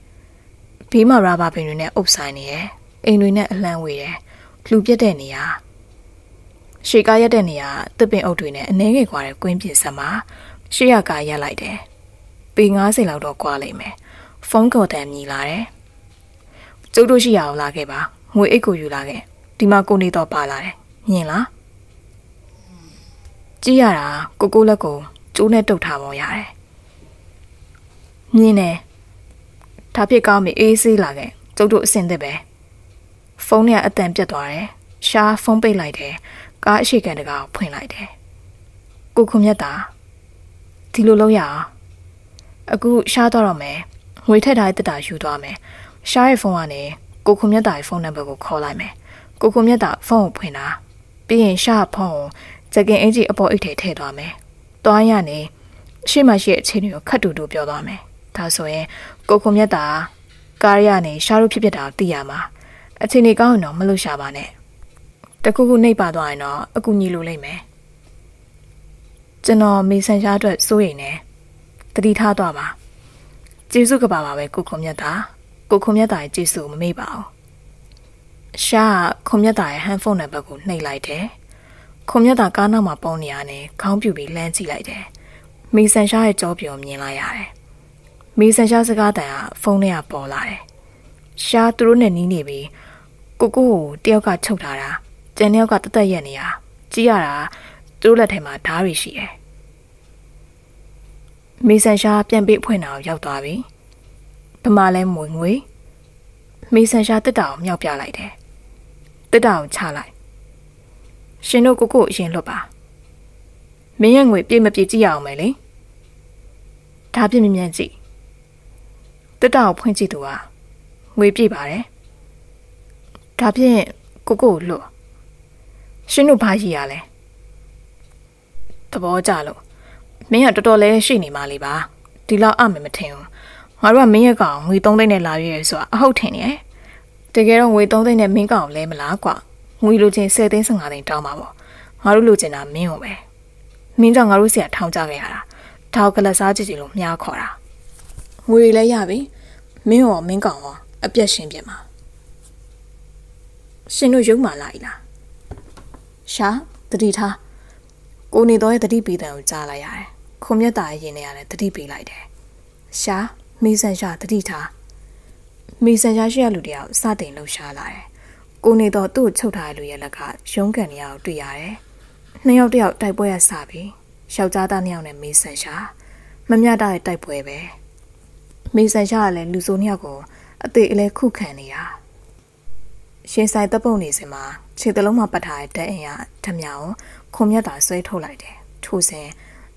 ဘေးမှာရာဘာပင်တွေနဲ့အုပ်ဆိုင်နေတယ်အိမ်တွေနဲ့အလှမ်းဝေတယ်လူပြက်တဲ့နေရာရှေကားရက်တဲ့နေရာတစ်ပင်အုပ်တွေနဲ့အနှဲငယ်ကွာတဲ့ကွင်းပြင်ဆက်မှာရှေ့ရကားရက်လိုက်တယ်ပေ90လောက်တော့ကွာလိမ့်မယ် ဖုန်းကော်တန်မြည်လာတယ်ကျုပ်တို့ရှိရအောင်လာခဲ့ပါငွေအိတ်ကိုယူလာခဲ့ဒီမှာကိုနေတော့ပါလာတယ်မြင်လားကြည့်ရတာကိုကိုလက်ကိုကျိုးနဲ့တုတ်ထားပေါ်ရတယ်မြင်တယ်ဒါဖြစ်ကောင်းပြီအေးဆေးလာခဲ့ကျုပ်တို့အဆင်သစ်ပဲဖုန်းနဲ့အတန်ပြတ်သွားတယ်ရှားဖုန်းပိတ်လိုက်တယ်ကားအရှိကန်တကာဖွင့်လိုက်တယ်ကိုခုမြတ်တာဒီလိုလုပ်ရအောင်အခုရှားတော့တော့မယ် ငွေထက်ထားတဲ့တက်တာယူသွားမယ်ရှားရဲ့ဖုန်းကနေကိုခုမြတ်တာရဲ့ဖုန်းနံပါတ်ကိုခေါ်လိုက်မယ်ကိုခုမြတ်တာဖုန်းကိုဖွင့်တာပြီးရင်ရှားဖုန်းကိုဂျက်ကင်အင်ဂျီအပေါ်အိတ်ထဲထည့်သွားမယ်တွားရနေရှေ့မှာရှိတဲ့အခြေအနေကိုခတ်တူတူပြောသွားမယ်ဒါဆိုရင်ကိုခုမြတ်တာကားရကနေရှားလို့ဖြစ်ဖြစ်တာကိုသိရမှာအခြေအနေကောင်းရင်တော့မလို့ရှာပါနဲ့တခုခုနှိပ်ပါသွားရင်တော့အကူညီလိုလိမ့်မယ်ကျွန်တော်မေဆန်ရှားအတွက်စိုးရိမ်နေတတိထားသွားပါ ကျေးဇူးကပါပါပဲကိုခုမြတ်တာကိုခုမြတ်တာရဲ့ကျေးဇူးမမေ့ပါဘူးရှားခုမြတ်တာရဲ့ဟန်ဖုန်းနံပါတ်ကိုနှိပ်လိုက်တယ်ခုမြတ်တာကားနောက်မှာပုံနေရနဲ့ခေါင်းပြူပြီးလှမ်းကြည့်လိုက်တယ်မေဆန်ရှားရဲ့ကြောပြောမြင်လိုက်ရတယ်မေဆန်ရှားစကားတန်ကဖုန်းထဲကပေါ်လာတယ်ရှားသူတို့နဲ့နီးနေပြီးကိုကိုကိုတယောက်ကချုပ်ထားတာကျန်တယောက်ကတသက်ရက်နေတာကြည့်ရတာသူတို့လက်ထဲမှာဓားတွေရှိတယ် မေဆန်ရှားပြန်ပေးဖွင့်တာကိုရောက်သွားပြီဗမာလဲမွေငွေမေဆန်ရှားတက်တာကိုမြောက်ပြလိုက်တယ်တက်တာကိုချလိုက်ရှင်တို့ကိုကိုအရင်လွတ်ပါမင်းရဲ့ငွေပြေမပြေကြည့်ရအောင်မယ်လေဒါပြင်းမြင်ကြည့်တက်တာကိုဖွင့်ကြည့်သူကငွေပြေပါတယ်ဒါဖြင့်ကိုကိုလွတ်ရှင်တို့ဘာရည်ရလဲသဘောကျလို့ မင်းကတော်တော်လေးရှိနေမှလေပါဒီလောက်အမယ်မထင်ဘူးငါတို့ကမင်းရဲ့ကောင်ငွေ3သိန်းနဲ့လာရွေးဆိုတာအဟုတ်ထင်နေတယ်တကယ်တော့ငွေ3သိန်းနဲ့မင်းကောင်လဲမလားကွာငွေလိုချင်10သိန်း15သိန်းတောင်းပါပေါ့ငါတို့လိုချင်တာမင်းကိုပဲမင်းကြောင့်ငါတို့ဆရာထောင်ကြခဲ့ရတာထောက်ကလစားကြည့်ကြည့်လို့မြားခေါ်တာငွေလည်းရပြီမင်းရောမင်းကောင်ရောအပြက်ရှင်ပြင်မှာရှင်တို့ရုံမာလာ ਈ လားရှာတတိထားကိုနေတော့ရဲ့တတိပေတံကိုကြားလိုက်ရတယ် ခုံမြတ်တာရဲ့ရင်ထဲရတယ်တတိပေးလိုက်တယ်ရှာမေဆန်ရှာတတိထားမေဆန်ရှာရှိရလူတယောက်စတင်လှူရှားလာတယ်ကိုနေတော့သူ့ကိုချုပ်ထားတဲ့လူရဲ့လက်ကရုံးကန်နေရအောင်တွေ့ရတယ်နှစ်ယောက်တယောက်တိုက်ပွဲရစပြီယောက်ျားသားနှစ်ယောက်နဲ့မေဆန်ရှာမမျှတတဲ့တိုက်ပွဲပဲမေဆန်ရှာကလည်းလူဆိုးနှစ်ယောက်ကိုအသေးအလဲခုခံနေတာရှင်ဆိုင်တပ်ပုံနေစင်မှာခြေတလုံးမှာပတ်ထားတဲ့တက်အင်ရဓမြအောင်ခုံမြတ်တာဆွဲထုတ်လိုက်တယ်ထို့စဉ်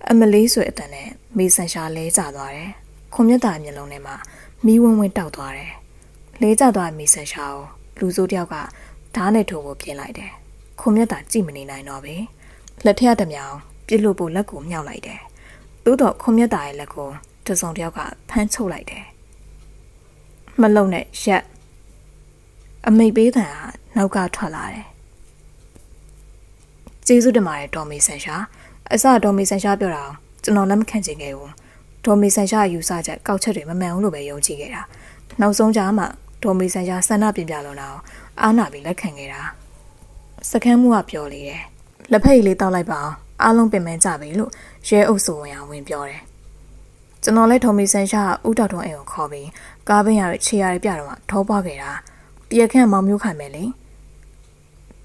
အမလေးဆွဲအတန်နဲ့မေဆန်ရှာလဲကျသွားတယ်ခုံမြတ်တာမျက်လုံးထဲမှာမီးဝင်းဝင်းတောက်သွားတယ်လဲကျသွားမေဆန်ရှာကိုလူစိုးတယောက်ကဓားနဲ့ထိုးဖို့ပြင်လိုက်တယ်ခုံမြတ်တာကြည့်မနေနိုင်တော့ဘူးလက်ထက်ဓမြအောင်ပြစ်လို့ဖို့လက်ကိုမြောက်လိုက်တယ်သို့တော့ခုံမြတ်တာရဲ့လက်ကိုဓတစုံတယောက်ကဖမ်းချုပ်လိုက်တယ်မလုံနဲ့ရက်အမိတ်ပေးတံဟာနောက်ကထွက်လာတယ်ကျေးဇူးတင်ပါတယ်ဒေါ်မေဆန်ရှာ အစဒေါ်မေဆန်ရှာပြောတာကျွန်တော်လက်မခံချင်ခဲ့ဘူးဒေါ်မေဆန်ရှာယူဆချက်ကောက်ချက်တွေမမှန်ဘူးလို့ပဲယုံကြည်ခဲ့တာနောက်ဆုံးကြမှာဒေါ်မေဆန်ရှာဆန္ဒပြပြလုံးတော့အားနာပြီးလက်ခံခဲ့တာစကမ်းမှုကပြောလေတယ်လက်ဖက်ရည်လေးတောက်လိုက်ပါအောင်အားလုံးပင်ပန်းကြပြီလို့ရဲအုပ်စုဝင်အောင်ဝင်ပြောတယ်ကျွန်တော်လည်းဒေါ်မေဆန်ရှာဥတောက်ထုံးအိမ်ကိုခေါ်ပြီးကားပင်ရတဲ့ခြေရည်ပြတော့ထောပွားခဲ့တာတရခန့်မောင်မျိုးခိုင်မယ်လေ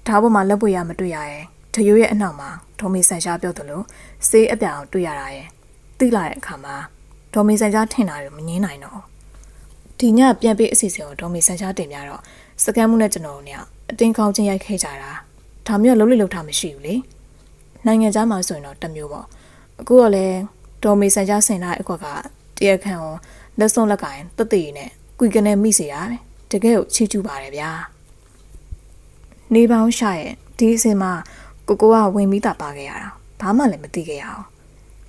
ဓာတ်ပေါ်မှာလက်ပွေရမတွေ့ရရဲ့တရွရဲ့အနောက်မှာ ဒေါ်မေဆန်ရှားပြောသလိုစေးအပြောင်တွေ့ရတာရဲ့သိလာတဲ့အခါမှာဒေါ်မေဆန်ရှားထင်တာတွေမငင်းနိုင်တော့ဒီညပြန်ပြီးအစီအစဉ်ကိုဒေါ်မေဆန်ရှားတင်ပြတော့စကမ်းမှုနဲ့ကျွန်တော်တို့เนี่ยအတင်းကောင်းချင်းရိုက်ခဲ့ကြတာဒါမျိုးလုံးလိလုံးထားမရှိဘူးလေနိုင်ငံသားမှာဆိုရင်တော့တမျိုးပေါ့အခုတော့လဲဒေါ်မေဆန်ရှားဆင်လာတဲ့အကွက်ကတရခန့်ကိုလက်စုံလက်ကင်တသိနဲ့ကွီကနေမိစေတာပဲတကယ်ကိုချီးကျူးပါတယ်ဗျာနေပေါင်းရှာရဲ့ဒီအစင်မှာ ကိုကိုကဝင်ပြီးတာပါခဲ့ရတာဘာမှလည်းမသိခဲ့ရအောင်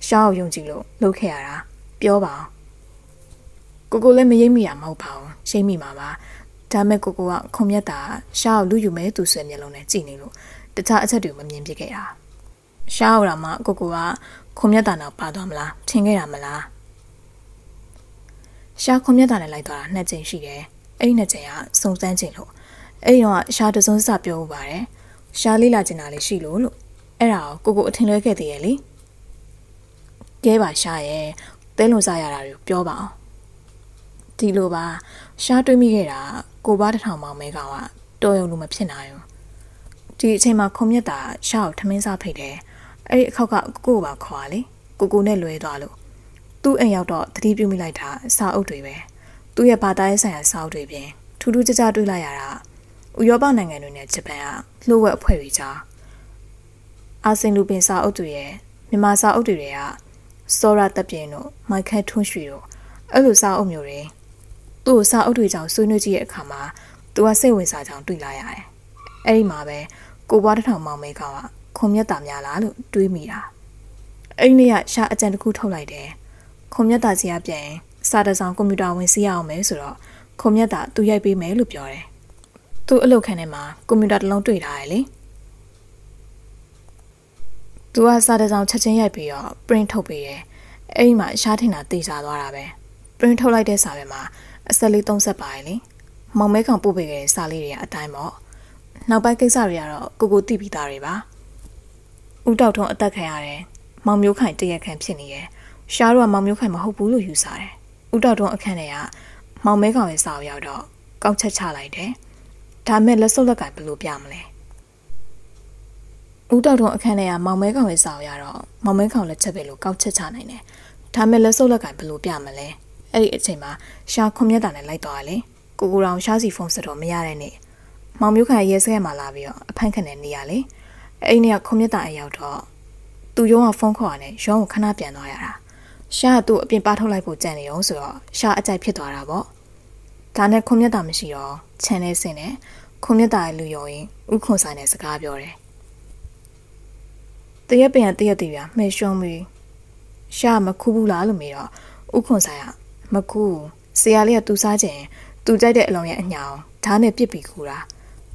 ရှားကိုယုံကြည်လို့လုပ်ခဲ့ရတာပြောပါအောင်ကိုကိုလည်းမရိပ်မိရမဟုတ်ပါဘူးရှိမိမှာပါဒါမဲ့ကိုကိုကခုံမြတ်တာရှားကိုလူယူမဲသူဆွဲမျက်လုံးနဲ့ကြည့်နေလို့တခြားအချက်တွေမမြင်ပြခဲ့တာရှားအောင်မှကိုကိုကခုံမြတ်တာနောက်ပါသွားမလားထင်ခဲ့ရမလားရှားခုံမြတ်တာနဲ့လိုက်သွားတာနှစ်ကြိမ်ရှိတယ်အဲ့ဒီနှစ်ကြိမ်ကစုံစမ်းကြည့်လို့အဲ့တော့ရှားတစုံစပြောဥပါတယ် ရှားလေးလာကျင်တာလေးရှိလို့လို့အဲ့ဒါကိုကိုကိုအထင်လွဲခဲ့သေးရဲ့လေကဲပါရှားရဲ့တဲလွန်စားရတာတွေပြောပါအောင်ဒီလိုပါရှားတွေးမိခဲ့တာကိုဘာတထောင်မောင်မဲကောင်ကတော်ရုံလိုမဖြစ်နိုင်ဘူးဒီအချိန်မှာခုံမြက်တာရှားကိုထမင်းစားဖိတ်တယ်အဲ့ဒီအခောက်ကကိုကိုပါခွာလေကိုကိုနဲ့လွဲသွားလို့သူ့အိမ်ရောက်တော့တတိပြုမိလိုက်တာစာအုပ်တွေပဲသူ့ရဲ့ဘာသာရေးဆိုင်ရာစာအုပ်တွေပြင်ထူးထူးခြားခြားတွေ့လိုက်ရတာဥရောပနိုင်ငံတွေနဲ့ဂျပန်က လှုပ်ဝက်အဖွဲ့တွေကြားအာဆင်လူပင်စာအုပ်တွေရဲ့မြန်မာစာအုပ်တွေကစောရတပ်ပြင်းတို့မိုက်ခတ်ထွန်းရွှေတို့အဲ့လိုစာအုပ်မျိုးတွေသူ့စာအုပ်တွေကြောင့်ဆွေးနွေးကြည့်တဲ့အခါမှာသူကစိတ်ဝင်စားကြောင်းတွေ့လာရတယ်။အဲ့ဒီမှာပဲကိုဘွားတထောင်မောင်မဲကောင်ကခုံမြတ်တာများလားလို့တွေးမိတာ။အဲ့ဒီနေ့ကရှာအကြံတစ်ခုထုတ်လိုက်တယ်။ခုံမြတ်တာစီကပြန်စာတစောင်ကွန်ပျူတာဝင်စီးရအောင်မယ်ဆိုတော့ခုံမြတ်တာသူရိုက်ပေးမယ်လို့ပြောတယ်။ သူ့အလုပ်ခန်းထဲမှာကွန်ပျူတာတစ်လုံးတွေ့ထားတယ်လေ။သူကစာတစောင်ချက်ချင်းရိုက်ပြီးတော့ print ထုတ်ပေးတယ်။အဲ့ဒီမှာရှားထင်တာတေချာသွားတာပဲ။ print ထုတ်လိုက်တဲ့စာပဲမှာအဆက်လေးသုံးဆက်ပါတယ်လေ။မောင်မဲကောင်ပို့ပေးခဲ့တဲ့စာလေးတွေကအတိုင်းပေါ့။နောက်ပိုင်းကိစ္စတွေကတော့ကိုကိုသိပြီးသားတွေပါ။ဦးတောက်ထုံးအသက်ခံရတယ်။မောင်မျိုးခိုင်တရက်ခံဖြစ်နေရဲ့။ရှားတို့ကမောင်မျိုးခိုင်မဟုတ်ဘူးလို့ယူဆတယ်။ဦးတောက်ထုံးအခန်းထဲကမောင်မဲကောင်ရဲ့စာအုပ်ရောက်တော့ကောက်ချက်ချလိုက်တယ်။ ဒါမဲ့လက်စုပ်လက်ကဘယ်လိုပြမလဲ။ဦးတောက်ထုံအခန်းထဲကမောင်မဲကောင်ရဲ့စာအုပ်ရတော့မောင်မဲကောင်လက်ချက်ပဲလို့ကောက်ချက်ချနိုင်တယ်။ဒါမဲ့လက်စုပ်လက်ကဘယ်လိုပြမလဲ။အဲ့ဒီအချိန်မှာရှာခွန်မြတ်တာနဲ့လိုက်သွားတယ်။ကိုကိုတောင်ရှားစီဖုန်းဆက်တော့မရတဲ့နေ့။မောင်မျိုးခိုင်ရဲစဲမှာလာပြီးတော့အဖမ်းခံနေနေရလေ။အဲ့ဒီနေ့ကခွန်မြတ်တာအရောက်တော့သူရုံးကဖုန်းခေါ်ရတယ်ရုံးကိုခဏပြန်သွားရတာ။ရှားကသူ့အပြင်ပါထုတ်လိုက်ဖို့ကြံနေအောင်ဆိုတော့ရှားအကြိုက်ဖြစ်သွားတာပေါ့။ ဒါနဲ့ခွန်မြတ်တာမရှိတော့ခြံနေစင်နဲ့ခွန်မြတ်တာရဲ့လူရောရင်ဥခွန်ဆိုင်နဲ့စကားပြောတယ်တရက်ပင်တရက်တည်းပြမှဲရှုံးပြီးရှာမခူးဘူးလားလို့မေးတော့ဥခွန်ဆိုင်ကမခူးဆရာလေးကသူစားခြင်းသူကြိုက်တဲ့အလုံးရဲ့အညာအောင်ဓာတ်နဲ့ပြစ်ပြီးခူးတာ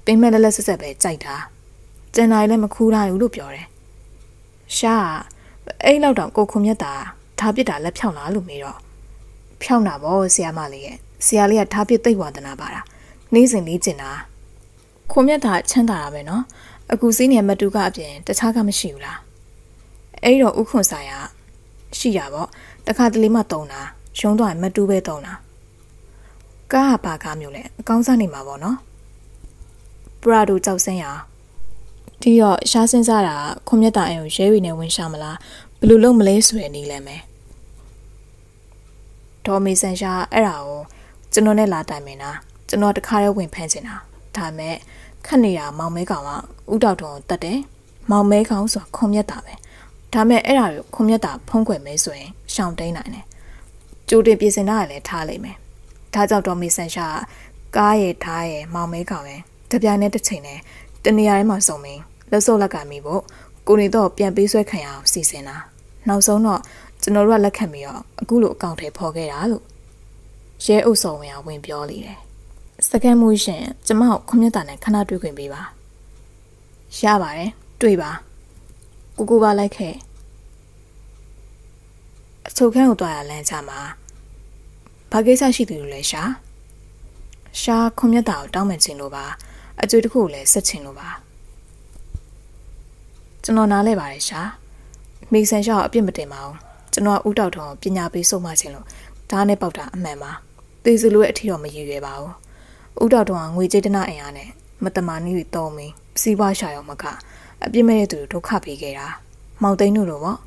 ပင်မဲ့လက်လက်ဆက်ဆက်ပဲကြိုက်တာကျန်တိုင်းလည်းမခူးထားဘူးလို့ပြောတယ်ရှာကအဲ့လောက်တော့ကိုခုမြတ်တာဓာတ်ပြစ်တာလက်ဖြောင်းလားလို့မေးတော့ဖြောင်းတာဗောဆရာမလေးရဲ့ ဆရာလေးကဓာတ်ပြစ်သိပ်ဝါဒနာပါတာနေ့စဉ်လေးကျင်တာခုမြတ်တာချမ်းသာတာပဲနော်အခုစီးနေမတူကအပြင်တခြားကမရှိဘူးလားအဲ့တော့ဥခွန်ဆိုင်ကရှိရပေါ့တခါတလေမှတုံတာရုံးတော့မတူပဲတုံတာကားကပါကားမျိုးလဲအကောင်းစားနေမှာပေါ့နော်ပရာဒိုကြောက်စင်းရဒီတော့ရှားစင်းစားတာခွန်မြတ်တာအိမ်ကိုရဲဝီနဲ့ဝင်ရှာမလားဘယ်လိုလုပ်မလဲဆိုတဲ့နေလဲမယ်ဒေါ်မေဆန်ရှာအဲ့ဒါကို ကျွန်တော်နဲ့လာတိုင်မင်တာကျွန်တော်တခါတည်းဝင်ဖမ်းချင်တာဒါမဲ့ခက်နေတာမောင်မဲကောင်ကဥတောက်တုံကိုတတ်တယ်မောင်မဲကောင်ဆိုခွန်မြတ်တာပဲဒါမဲ့အဲ့ဒါကိုခွန်မြတ်တာဖုံးကွယ်မဲဆိုရင်ရှောင်တိန်နိုင်တယ်ကြိုတင်ပြင်ဆင်တာလည်းထားလိုက်မယ်ဒါကြောင့်တော့မေဆန်ရှာကားရဲ့ဓာတ်ရဲ့မောင်မဲကောင်ရဲ့တပြိုင်နဲ့တစ်ချိန်နဲ့တနေရာထဲမှာစုံမင်းလက်စုပ်လက်ကမိဖို့ကိုနေတော့ပြန်ပေးဆွဲခံရအောင်စီစဉ်တာနောက်ဆုံးတော့ကျွန်တော်တို့ကလက်ခံပြီးတော့အခုလိုအကောင့်ထဲဖော်ခဲ့တာလို့ ရဲအုပ်ဆောင်ဝင်ကဝင်ပြောလေတယ်စကန်မှုရှင်ကျမကိုခွန်မြတ်တာနဲ့ခဏတွေ့ခွင့်ပေးပါရပါတယ်တွေ့ပါကိုကိုပါလိုက်ခဲ့အချုပ်ခန်းကိုတွားရလမ်းချမှာဘာကိစ္စရှိသူလို့လဲရှာရှာခွန်မြတ်တာကိုတောင်းပန်ခြင်းလို့ပါအကျွေးတစ်ခုကိုလည်းဆက်ခြင်းလို့ပါကျွန်တော်နားလဲပါတယ်ရှာမိဆန်ရှာကိုအပြစ်မတင်ပါဘူးကျွန်တော်ဥတောက်ထုံပညာပေးဆုံးမခြင်းလို့ဓာတ်နဲ့ပေါက်တာအမှန်ပါ သေစလို့အထီတော့မရည်ရွယ်ပါဘူးဥတောက်ထုံကငွေကြေးတနာအင်အားနဲ့မတမာနည်းတွေတောင်းပြီးစီးပွားရှာရောမကအပြစ်မဲ့တဲ့သူဒုက္ခပေးခဲ့တာမောင်သိန်းတို့လိုပေါ့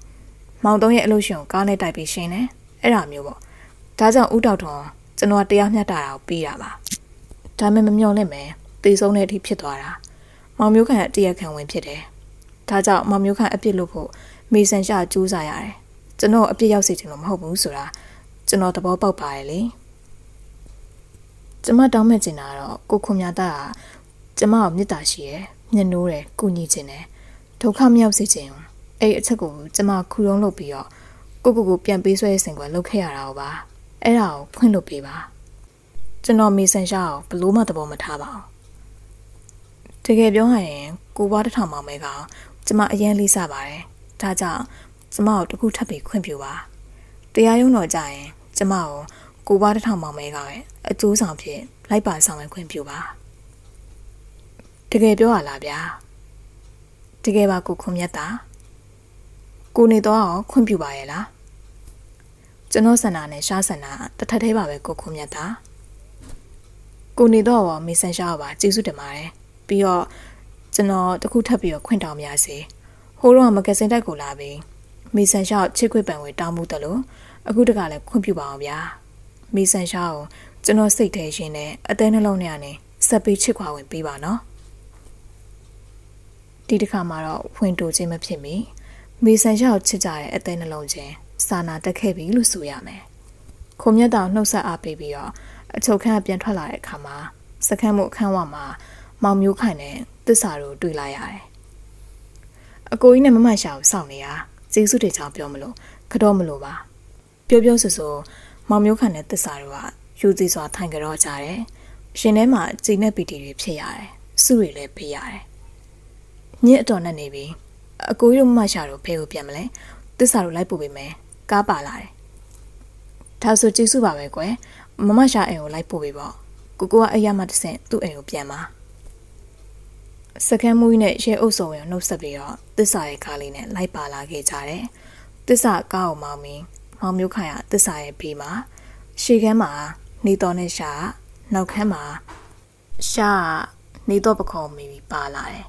မောင်သုံးရဲ့အလို့ရှင်ကိုကားနဲ့တိုက်ပြီးရှင်းတယ်အဲ့ဒါမျိုးပေါ့ဒါကြောင့်ဥတောက်ထုံကျွန်တော်တရားမျှတာကိုပေးတာပါဒါမှမမျော်လင့်မယ်တေဆုံးတဲ့အထိဖြစ်သွားတာမောင်မျိုးခံအတရခံဝင်ဖြစ်တယ်ဒါကြောင့်မောင်မျိုးခံအပြစ်လို့ဖို့မေဆန်ရှာကြိုးစားရတယ်ကျွန်တော်အပြစ်ရောက်စေချင်လို့မဟုတ်ဘူးဆိုတာကျွန်တော်သဘောပေါက်ပါတယ်လေ ကျမတောင်းမဲ့ချင်တာတော့ကိုခွန်မြတာကကျမကိုမေတ္တာရှိရယ်မျက်နှိုးတယ်ကုညီခြင်းတယ်ဒုက္ခမရောက်စေချင်ဘူးအဲ့အချက်ကိုကျမခူတုံးလုပ်ပြီးတော့ကိုကိုကိုပြန်ပေးဆွဲစင်ကွယ်လုပ်ခဲ့ရတာပါအဲ့ဒါကိုဖွင့်လုပ်ပေးပါကျွန်တော်မေဆန်ရှာကိုဘလို့မှသဘောမထားပါဘူးတကယ်ပြောရရင်ကိုဘွားတစ်ထောင်မောင်မဲကောင်ကျမအရင်လေးစားပါတယ်ဒါကြောင့်ကျမကိုတခုထပ်ပြီးခွင့်ပြုပါတရားရုံးတော်ကြရင်ကျမကို ကိုဘွားတစ်ထောင်မောင်မဲကောင်ရဲ့အကျိုးဆောင်ဖြစ်လိုက်ပါဆောင်ဝင်ခွင့်ပြုပါတကယ်ပြောရလားဗျာတကယ်ပါကိုခွန်မြတ်တာကိုနေတော့အောင်ခွင့်ပြုပါရဲ့လားကျွန်တော်ဆန္ဒနဲ့ရှားဆန္ဒတထက်သေးပါပဲကိုခွန်မြတ်တာကိုနေတော့ရောမေဆန်ရှားပါကျေးဇူးတင်ပါတယ်ပြီးတော့ကျွန်တော်တခုထပ်ပြီးတော့ခွင့်တောင်းပါရစေဟိုတော့မဂဇင်းတိုက်ကိုလာပြီးမေဆန်ရှားချစ်ခွေပံဝေတောင်းမှုတလို့အခုတကလည်းခွင့်ပြုပါအောင်ဗျာ မေဆန်ရှားကိုကျွန်တော်စိတ်ထဲရှင်နဲ့အသေးနှလုံးနဲ့ကနေဆက်ပြီးချစ်ခွာဝင်ပေးပါနော်ဒီတစ်ခါမှာတော့ဖွင့်တိုးခြင်းမဖြစ်မီမေဆန်ရှားကိုချစ်ကြတဲ့အသေးနှလုံးချင်းစာနာတက်ခဲ့ပြီလို့ဆိုရမယ်ခုံမြတ်တောင်နှုတ်ဆက်အားပေးပြီးတော့အချုပ်ခန်းပြန်ထွက်လာတဲ့အခါမှာစခန်းမှုအခန်းဝမှာမောင်မျိုးခိုင်နဲ့သစ္စာတို့တွေ့လာရတယ်အကိုကြီးနဲ့မမရှာကိုစောင့်နေတာကျေးဇူးတွေကြောင့်ပြောမလို့ကတော့မလို့ပါပြောပြောဆိုဆို မောင်မျိုးခိုင်နဲ့သစ္စာတို့ကယူစီစွာထိုင်ကြတော့ကြတယ်ရှင်ထဲမှာကြည်နဲ့ပီတီတွေဖြစ်ရတယ်စုတွေလည်းပေးရတယ်ညစ်အတော်နဲ့နေပြီအကိုကြီးတို့မမရှာတို့ဖဲကိုပြန်မလဲသစ္စာတို့လိုက်ပို့ပေးမယ်ကားပါလာတယ်ဒါဆိုကျေးဇူးပါပဲကွယ်မမရှာအိမ်ကိုလိုက်ပို့ပေးပေါ့ကိုကိုကအဲ့ရမှတစ်ဆင့်သူ့အိမ်ကိုပြန်ပါစကမ်းမူးနဲ့ရဲအုပ်စုံရနှုတ်ဆက်ပြီးတော့တစ္ဆာရဲ့ကားလေးနဲ့လိုက်ပါလာခဲ့ကြတယ်တစ္ဆာကားကိုမောင်းပြီး မောင်မျိုးခိုင်ကတစ္ဆာရဲ့ဘေးမှာရှေ့ခန်းမှာနေတော်နဲ့ရှာနောက်ခန်းမှာရှာနေတော့ပခုံးမိပြီးပါလာတယ်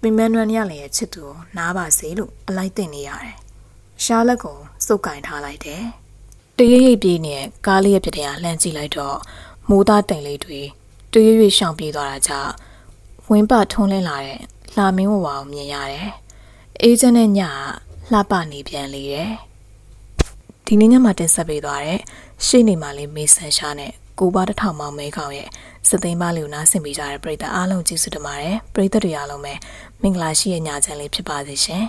ပင်မန်နွန်ရလည်းရဲ့ချစ်သူကိုနားပါစေလို့အလိုက်တင်နေရတယ်ရှာလက်ကိုစုပ်ကင်ထားလိုက်တယ်တရရိပ်ပြေးနေကားလေးရဲ့ပြတဲ့လှမ်းကြည့်လိုက်တော့မိုးသားတိမ်လေးတွေတရရိပ်ရှောင်ပြေးသွားတာကြောင့်ဝင်းပထုံးလင်းလာတဲ့လှမင်းဝဝကိုမြင်ရတယ်အေးချမ်းတဲ့ညလှပနေပြန်လေတယ် ဒီနေ့ညမှာတင်ဆက်ပေးသွားတဲ့ရှေ့နေမှာလေးမေဆန်ရှာနဲ့ကိုပါတထောင်မောင်မဲကောင်ရဲ့စသိမ်းပါလေးကိုနားဆင်ပေးကြတဲ့ပရိသတ်အားလုံးကျေးဇူးတင်ပါတယ်ပရိသတ်တွေအားလုံးပဲမင်္ဂလာရှိတဲ့ညချမ်းလေးဖြစ်ပါစေရှင်